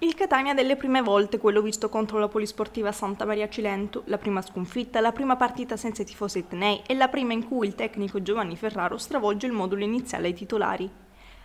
Il Catania delle prime volte, quello visto contro la Polisportiva Santa Maria Cilento, la prima sconfitta, la prima partita senza tifosi etnei e la prima in cui il tecnico Giovanni Ferraro stravolge il modulo iniziale ai titolari.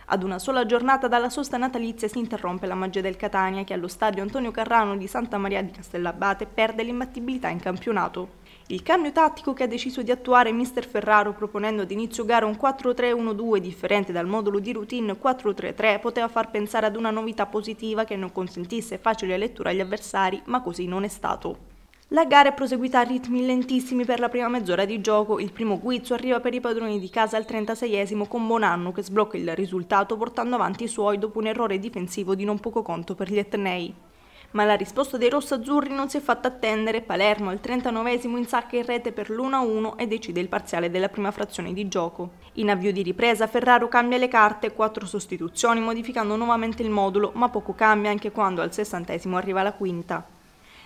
Ad una sola giornata dalla sosta natalizia si interrompe la magia del Catania che allo stadio Antonio Carrano di Santa Maria di Castellabate perde l'imbattibilità in campionato. Il cambio tattico che ha deciso di attuare Mister Ferraro proponendo ad inizio gara un 4-3-1-2 differente dal modulo di routine 4-3-3 poteva far pensare ad una novità positiva che non consentisse facile lettura agli avversari, ma così non è stato. La gara è proseguita a ritmi lentissimi per la prima mezz'ora di gioco, il primo guizzo arriva per i padroni di casa al 36esimo con Bonanno che sblocca il risultato portando avanti i suoi dopo un errore difensivo di non poco conto per gli etnei ma la risposta dei rossazzurri non si è fatta attendere. Palermo al 39esimo insacca in rete per l'1-1 e decide il parziale della prima frazione di gioco. In avvio di ripresa Ferraro cambia le carte, quattro sostituzioni modificando nuovamente il modulo, ma poco cambia anche quando al 60esimo arriva la quinta.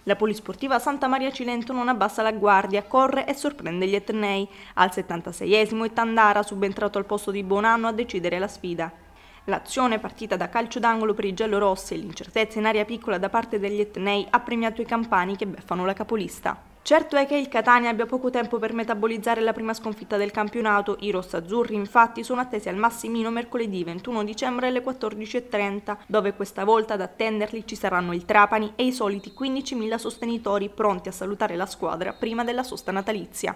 La polisportiva Santa Maria Cilento non abbassa la guardia, corre e sorprende gli Etnei. Al 76esimo è Tandara, subentrato al posto di Bonanno, a decidere la sfida. L'azione partita da calcio d'angolo per i giallorossi e l'incertezza in area piccola da parte degli etnei ha premiato i campani che beffano la capolista. Certo è che il Catania abbia poco tempo per metabolizzare la prima sconfitta del campionato, i rossazzurri infatti sono attesi al Massimino mercoledì 21 dicembre alle 14.30, dove questa volta ad attenderli ci saranno il Trapani e i soliti 15.000 sostenitori pronti a salutare la squadra prima della sosta natalizia.